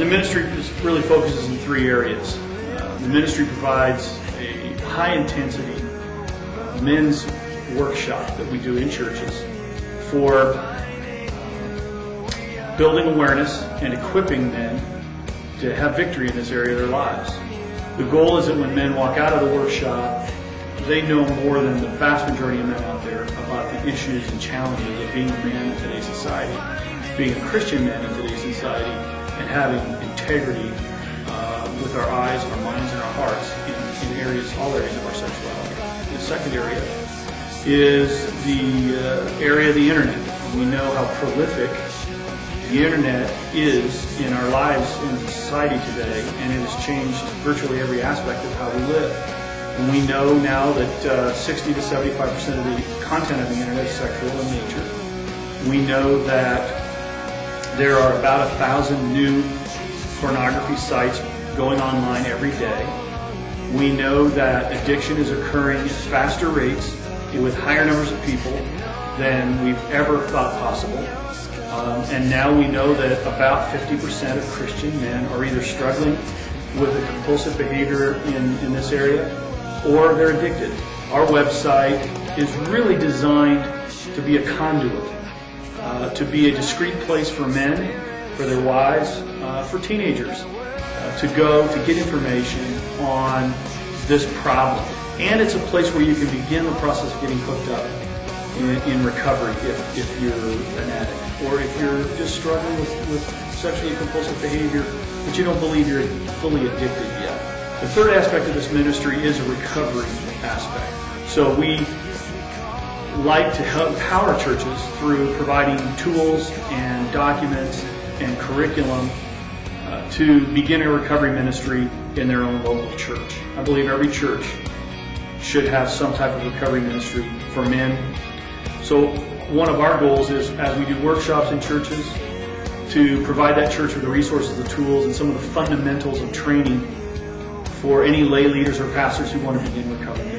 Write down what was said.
ministry really focuses in three areas. Uh, the ministry provides a high intensity uh, men's workshop that we do in churches for building awareness and equipping men to have victory in this area of their lives. The goal is that when men walk out of the workshop, they know more than the vast majority of men out there about the issues and challenges of being a man in today's society, being a Christian man in today's society, and having integrity uh, with our eyes, our minds, and our hearts in, in areas, all areas of our sexuality. The second area is the uh, area of the internet. We know how prolific the internet is in our lives in society today, and it has changed virtually every aspect of how we live. And we know now that uh, 60 to 75 percent of the content of the internet is sexual in nature. We know that there are about a thousand new pornography sites going online every day. We know that addiction is occurring at faster rates with higher numbers of people than we've ever thought possible. Um, and now we know that about 50% of Christian men are either struggling with a compulsive behavior in, in this area or they're addicted. Our website is really designed to be a conduit, uh, to be a discreet place for men, for their wives, uh, for teenagers, uh, to go to get information on this problem. And it's a place where you can begin the process of getting hooked up in, in recovery if, if you're an addict, or if you're just struggling with, with sexually compulsive behavior, but you don't believe you're fully addicted yet. The third aspect of this ministry is a recovery aspect. So we like to help empower churches through providing tools and documents and curriculum uh, to begin a recovery ministry in their own local church. I believe every church should have some type of recovery ministry for men. So one of our goals is as we do workshops in churches to provide that church with the resources, the tools, and some of the fundamentals of training for any lay leaders or pastors who want to begin recovery.